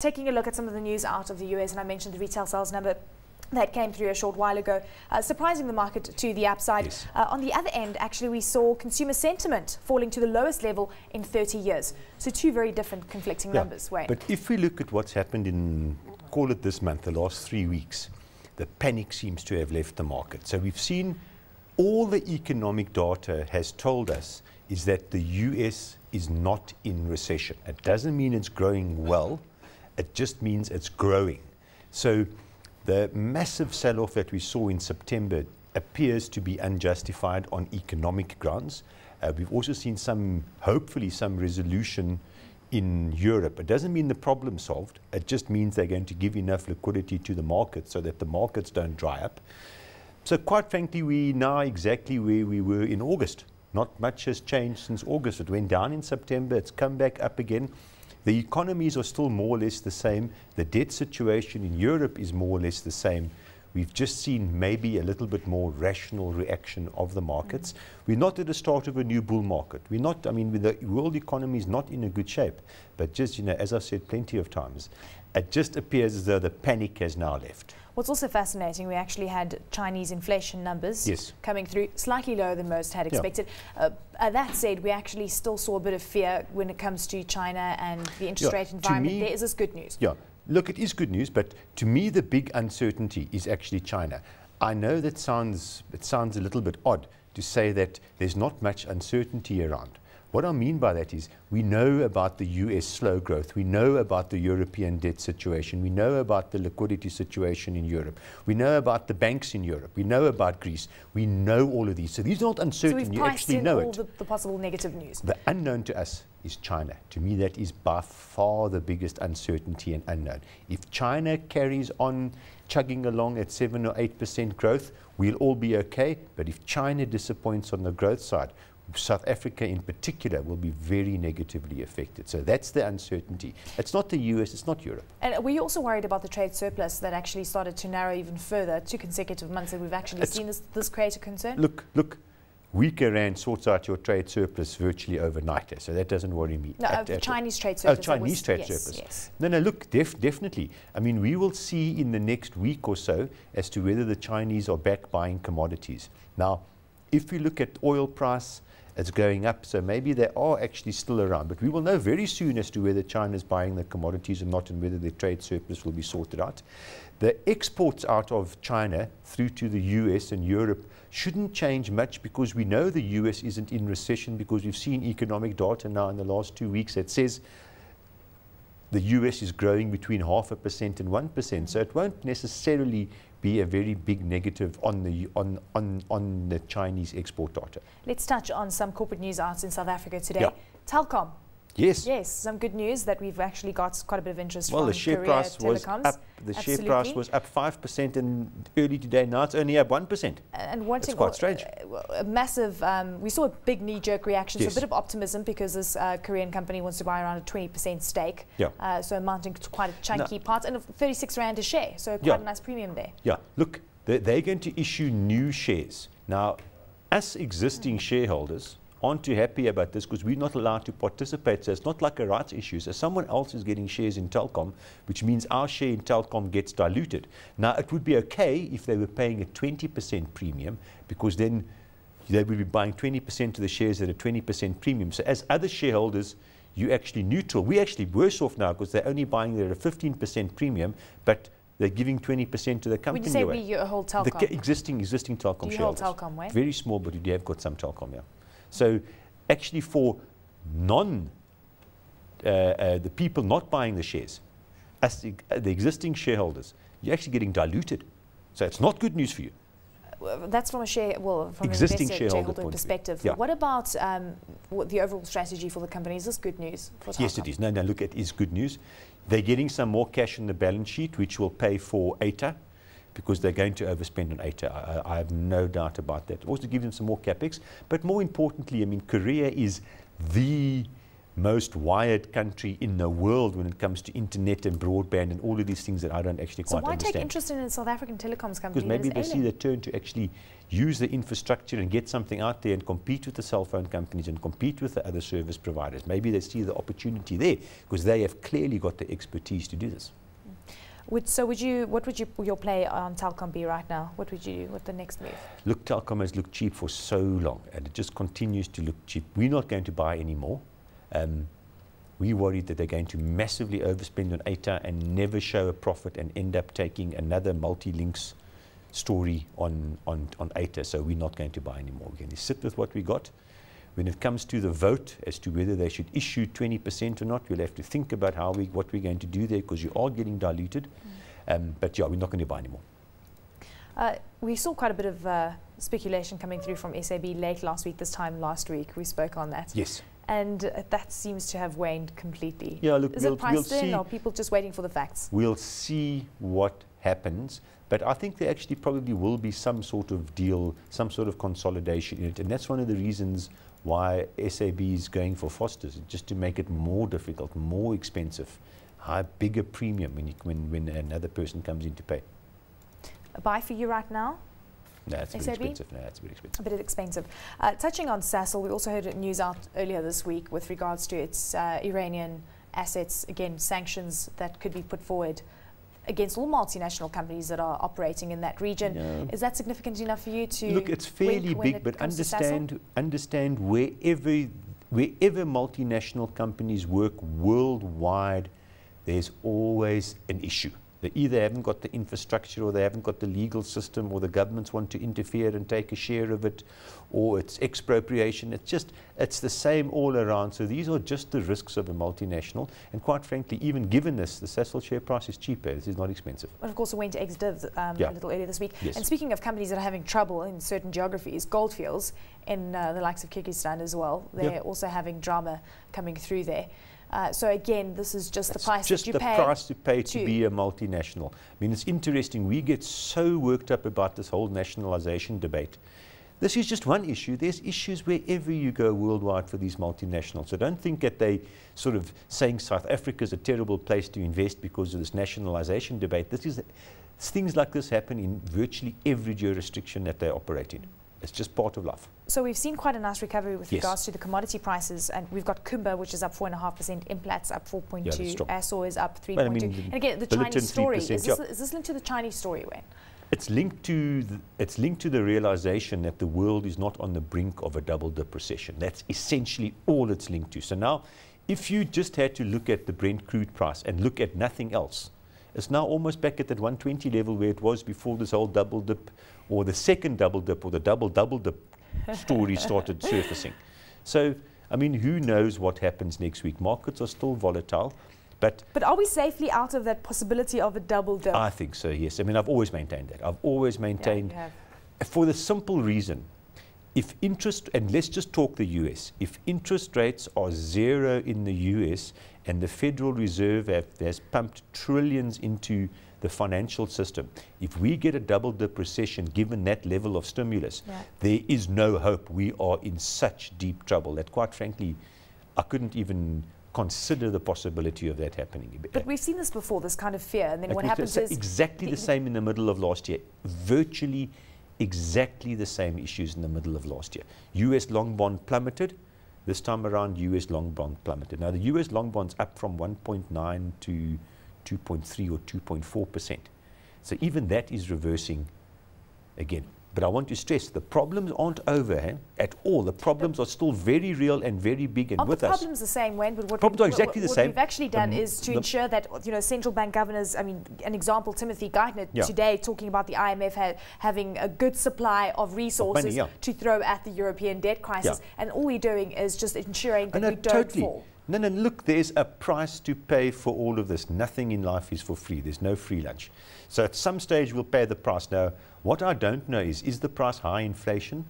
Taking a look at some of the news out of the US, and I mentioned the retail sales number that came through a short while ago, uh, surprising the market to the upside. Yes. Uh, on the other end, actually, we saw consumer sentiment falling to the lowest level in 30 years. So two very different conflicting yeah, numbers. Wayne. But if we look at what's happened in, call it this month, the last three weeks, the panic seems to have left the market. So we've seen all the economic data has told us is that the US is not in recession. It doesn't mean it's growing well it just means it's growing. So the massive sell off that we saw in September appears to be unjustified on economic grounds. Uh, we've also seen some, hopefully, some resolution in Europe. It doesn't mean the problem solved. It just means they're going to give enough liquidity to the market so that the markets don't dry up. So, quite frankly, we're now exactly where we were in August. Not much has changed since August. It went down in September, it's come back up again. The economies are still more or less the same. The debt situation in Europe is more or less the same. We've just seen maybe a little bit more rational reaction of the markets. We're not at the start of a new bull market. We're not, I mean, the world economy is not in a good shape. But just, you know, as I've said plenty of times, it just appears as though the panic has now left. What's also fascinating, we actually had Chinese inflation numbers yes. coming through, slightly lower than most had expected. Yeah. Uh, uh, that said, we actually still saw a bit of fear when it comes to China and the interest yeah. rate environment. Me, there is this good news. Yeah, look, it is good news, but to me, the big uncertainty is actually China. I know that sounds it sounds a little bit odd to say that there's not much uncertainty around. What I mean by that is we know about the US slow growth. We know about the European debt situation. We know about the liquidity situation in Europe. We know about the banks in Europe. We know about Greece. We know all of these. So these are not uncertain. So you actually know all it. The, the possible negative news. The unknown to us is China. To me, that is by far the biggest uncertainty and unknown. If China carries on chugging along at 7 or 8% growth, we'll all be okay. But if China disappoints on the growth side, South Africa in particular will be very negatively affected. So that's the uncertainty. It's not the US, it's not Europe. And were you also worried about the trade surplus that actually started to narrow even further, two consecutive months that we've actually it's seen this, this create a concern? Look, look, weaker rand sorts out your trade surplus virtually overnight. So that doesn't worry me. No, at, uh, at Chinese trade oh, surplus. Oh, Chinese trade yes, surplus. Yes. No, no, look, def definitely. I mean, we will see in the next week or so as to whether the Chinese are back buying commodities. Now, if we look at oil price, it's going up. So maybe they are actually still around. But we will know very soon as to whether China is buying the commodities or not and whether their trade surplus will be sorted out. The exports out of China through to the US and Europe shouldn't change much because we know the US isn't in recession because we've seen economic data now in the last two weeks that says the US is growing between half a percent and one percent. So it won't necessarily be a very big negative on the on, on, on the Chinese export data. Let's touch on some corporate news out in South Africa today. Yeah. Telkom Yes. Yes, some good news that we've actually got quite a bit of interest well, from the share Korea price Telecoms. was up. The Absolutely. share price was up five percent in early today. Now it's only up one percent. And wanting That's quite strange. A, a massive. Um, we saw a big knee-jerk reaction. Yes. So a bit of optimism because this uh, Korean company wants to buy around a twenty percent stake. Yeah. Uh, so amounting to quite a chunky no. part, and thirty-six rand a share. So quite yeah. a nice premium there. Yeah. Look, they're, they're going to issue new shares now. As existing mm. shareholders, aren't too happy about this because we're not allowed to participate. So it's not like a rights issue. So someone else is getting shares in Telkom, which means our share in Telkom gets diluted. Now, it would be okay if they were paying a 20% premium because then they would be buying 20% of the shares at a 20% premium. So as other shareholders, you're actually neutral. We're actually worse off now because they're only buying it at a 15% premium, but they're giving 20% to the company. When you say away. we, hold Telkom? The existing, existing Telkom do you shareholders. hold Telkom, where? Very small, but you have got some Telkom, yeah. So actually for non, uh, uh, the people not buying the shares, as the, uh, the, existing shareholders, you're actually getting diluted. So it's not good news for you. That's from a share, well, from existing an shareholder, shareholder perspective. Yeah. What about um, what the overall strategy for the company? Is this good news? yes, it is. No, no, look, it is good news. They're getting some more cash in the balance sheet, which will pay for 8ta because they're going to overspend on 8ta. I, I, have no doubt about that. Also give them some more capex. But more importantly, I mean, Korea is the most wired country in the world when it comes to internet and broadband and all of these things that I don't actually so quite understand. So why take interest in a South African telecoms company? Because maybe they see the turn to actually use the infrastructure and get something out there and compete with the cell phone companies and compete with the other service providers. Maybe they see the opportunity there because they have clearly got the expertise to do this. Would, so would you, what would you, your play on Telkom be right now? What would you do? What the next move? Look, Telkom has looked cheap for so long and it just continues to look cheap. We're not going to buy anymore. Um, we're worried that they're going to massively overspend on 8ta and never show a profit and end up taking another multi-links story on, on, on 8ta. So we're not going to buy anymore. We're going to sit with what we got. When it comes to the vote as to whether they should issue 20% or not, we'll have to think about how we, what we're going to do there because you are getting diluted. Mm. Um, but yeah, we're not going to buy anymore. Uh, we saw quite a bit of uh, speculation coming through from SAB late last week, this time last week. We spoke on that. Yes and uh, that seems to have waned completely. Yeah, look, is we'll, it priced we'll in, or people just waiting for the facts? We'll see what happens, but I think there actually probably will be some sort of deal, some sort of consolidation in it, and that's one of the reasons why SAB is going for Fosters, just to make it more difficult, more expensive, high bigger premium when, you, when, when another person comes in to pay. A buy for you right now? No, it's expensive. No, it's very expensive. A bit expensive. Uh, touching on Sasol, we also heard news out earlier this week with regards to its uh, Iranian assets. Again, sanctions that could be put forward against all multinational companies that are operating in that region. Is that significant enough for you to look? It's fairly big, it but understand understand wherever wherever multinational companies work worldwide, there's always an issue. They either haven't got the infrastructure or they haven't got the legal system or the governments want to interfere and take a share of it or it's expropriation. It's just, it's the same all around. So these are just the risks of a multinational. And quite frankly, even given this, the Sasol share price is cheaper. This is not expensive. And of course, it went to ex-div um, yeah. a little earlier this week. Yes. And speaking of companies that are having trouble in certain geographies, Goldfields in uh, the likes of Kyrgyzstan as well, they're yeah. also having drama coming through there. Uh, so again, this is just That's the price just that you the pay. price to pay to, to, be a multinational. I mean, it's interesting. We get so worked up about this whole nationalization debate. This is just one issue. There's issues wherever you go worldwide for these multinationals. So don't think that they sort of saying South Africa is a terrible place to invest because of this nationalization debate. This is things like this happen in virtually every jurisdiction that they operate in. It's just part of life. So we've seen quite a nice recovery with yes. regards to the commodity prices, and we've got Kumba, which is up 4.5%, Implats up 4.2, yeah, Assore is up 3.2. I mean, and again, the Chinese story, is this, is this, linked to the Chinese story, Wayne? It's linked, to the, it's linked to the realization that the world is not on the brink of a double dip recession. That's essentially all it's linked to. So now, if you just had to look at the Brent crude price and look at nothing else, it's now almost back at that 120 level where it was before this whole double dip or the second double dip or the double double dip story started surfacing. So, I mean, who knows what happens next week? Markets are still volatile. But, but are we safely out of that possibility of a double dip? I think so, yes. I mean, I've always maintained that. I've always maintained, yeah, for the simple reason, if interest, and let's just talk the US, if interest rates are zero in the US and the Federal Reserve have, has pumped trillions into the financial system, if we get a double dip recession, given that level of stimulus, yeah. there is no hope. We are in such deep trouble that, quite frankly, I couldn't even consider the possibility of that happening. But we've seen this before, this kind of fear, and then what happens is exactly the same in the middle of last year. Virtually exactly the same issues in the middle of last year. US long bond plummeted. This time around, US long bond plummeted. Now, the US long bond's up from 1.9 to 2.3 or 2.4%. So even that is reversing again. But I want to stress the problems aren't over eh, at all. The problems are still very real and very big and with the us. problems the same, When But what problems are exactly what, the same. What we've actually done is to ensure that you know central bank governors. I mean, an example, Timothy Geithner yeah. today talking about the IMF ha having a good supply of resources money, yeah. to throw at the European debt crisis, yeah. and all we're doing is just ensuring that we don't totally. fall. No, no, look, there's a price to pay for all of this. Nothing in life is for free. There's no free lunch. So at some stage, we'll pay the price. Now, what I don't know is, is the price high inflation?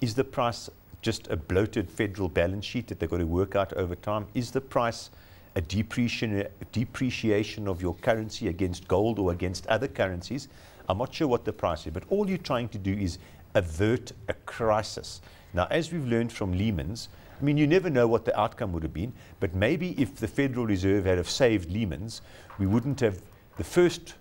Is the price just a bloated federal balance sheet that they've got to work out over time? Is the price a depreciation, depreciation of your currency against gold or against other currencies? I'm not sure what the price is, but all you're trying to do is avert a crisis. Now, as we've learned from Lehman's, I mean, you never know what the outcome would have been, but maybe if the Federal Reserve had have saved Lehman's, we wouldn't have, the first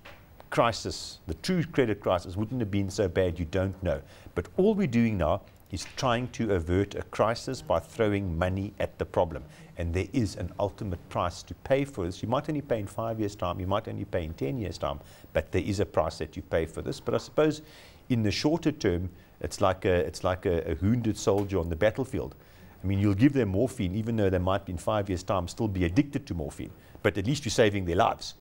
crisis, the true credit crisis, wouldn't have been so bad, you don't know. But all we're doing now is trying to avert a crisis by throwing money at the problem. And there is an ultimate price to pay for this. You might only pay in five years' time, you might only pay in 10 years' time, but there is a price that you pay for this. But I suppose in the shorter term, it's like a, it's like a, a wounded soldier on the battlefield. I mean, you'll give them morphine, even though they might, in five years' time, still be addicted to morphine. But at least you're saving their lives.